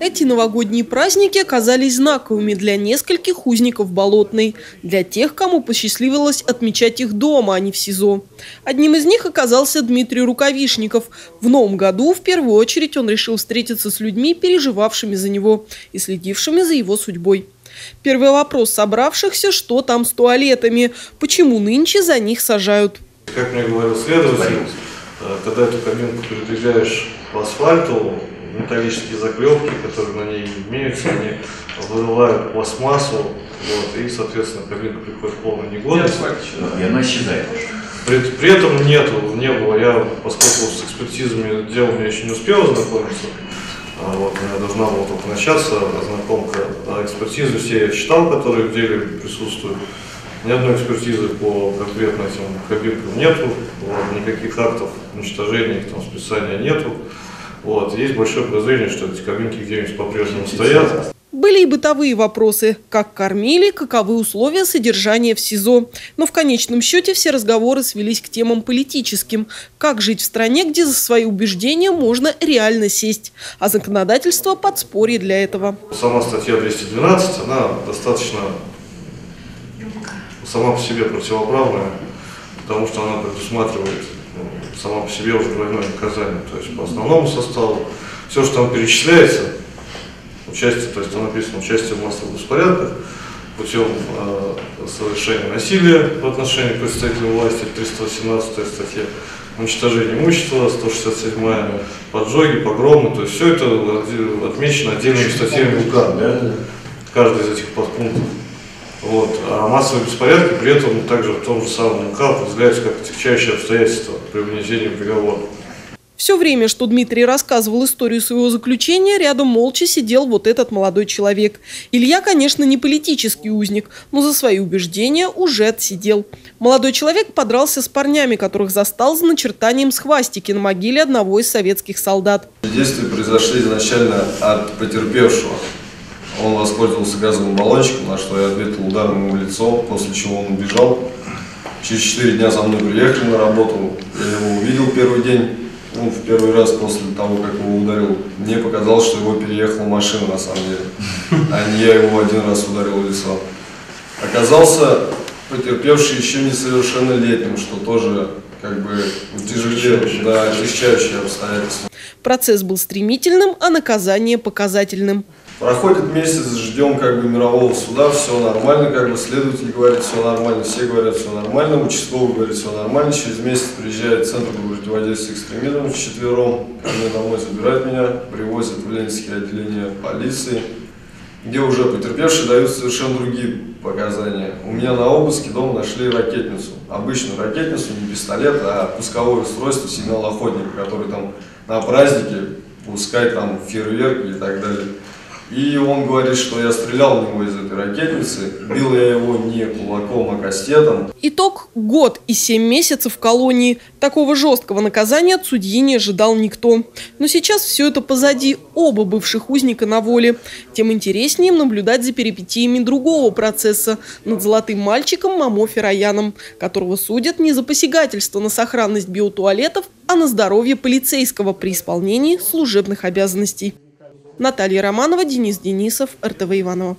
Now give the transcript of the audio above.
Эти новогодние праздники оказались знаковыми для нескольких узников Болотной, для тех, кому посчастливилось отмечать их дома, а не в СИЗО. Одним из них оказался Дмитрий Рукавишников. В новом году в первую очередь он решил встретиться с людьми, переживавшими за него и следившими за его судьбой. Первый вопрос собравшихся, что там с туалетами, почему нынче за них сажают. Как мне говорил следователь, э, когда эту кабинку передвигаешь по асфальту, металлические заклепки, которые на ней имеются, они вырывают пластмассу, вот, и, соответственно, кабинка приходит в полную негодность. И она исчезает. При, при этом нету, не было, я, поскольку с экспертизами дел я еще не успел ознакомиться, а вот, у меня должна была только начаться знакомка, а экспертизы все я читал, которые в деле присутствуют. Ни одной экспертизы по конкретно этим кабинкам нету, вот, никаких актов уничтожения, их там списания нету. Вот. Есть большое подозрение, что эти кабинки где-нибудь по-прежнему стоят. Были и бытовые вопросы. Как кормили, каковы условия содержания в СИЗО. Но в конечном счете все разговоры свелись к темам политическим. Как жить в стране, где за свои убеждения можно реально сесть. А законодательство – подспорье для этого. Сама статья 212, она достаточно сама по себе противоправная, потому что она предусматривает сама по себе уже двойное наказание. То есть по основному составу все, что там перечисляется, участие, то есть там написано участие в массовых беспорядках, путем э, совершения насилия в отношении представителей власти, 318 статья, уничтожение имущества, 167 поджоги, погромы, то есть все это отмечено отдельными статьями УК, да? каждый из этих подпунктов. Вот. А массовые беспорядки при этом также в том же самом УК определяются как отягчающие обстоятельства при вынесении приговора. Все время, что Дмитрий рассказывал историю своего заключения, рядом молча сидел вот этот молодой человек. Илья, конечно, не политический узник, но за свои убеждения уже отсидел. Молодой человек подрался с парнями, которых застал за начертанием схвастики на могиле одного из советских солдат. Действия произошли изначально от потерпевшего. Он воспользовался газовым баллончиком, на что я ответил ударом ему в лицо, после чего он убежал. Через 4 дня за мной приехали на работу, я его увидел первый день, ну, в первый раз после того, как его ударил. Мне показалось, что его переехала машина на самом деле, а не я его один раз ударил в лицо. Оказался потерпевший еще несовершеннолетним, что тоже как бы утяжеляющее, да, отягчающее обстоятельства. Процесс был стремительным, а наказание показательным. Проходит месяц, ждем как бы мирового суда, все нормально, как бы следователь говорит, все нормально, все говорят, все нормально, участковый говорит, все нормально. Через месяц приезжает Центр по противодействию экстремизму вчетвером, ко мне домой забирают меня, привозят в Ленинское отделение полиции, где уже потерпевшие дают совершенно другие показания. У меня на обыске дома нашли ракетницу, обычную ракетницу, не пистолет, а пусковое устройство, сигнал охотника, который там на празднике пускает там фейерверки и так далее. И он говорит, что я стрелял в него из этой ракетницы. Бил я его не кулаком, а кастетом. Итог – год и семь месяцев в колонии. Такого жесткого наказания от судьи не ожидал никто. Но сейчас все это позади. Оба бывших узника на воле. Тем интереснее наблюдать за перипетиями другого процесса над золотым мальчиком Мамо Ферояном, которого судят не за посягательство на сохранность биотуалетов, а на здоровье полицейского при исполнении служебных обязанностей. Наталья Романова, Денис Денисов, РТВ Иванова.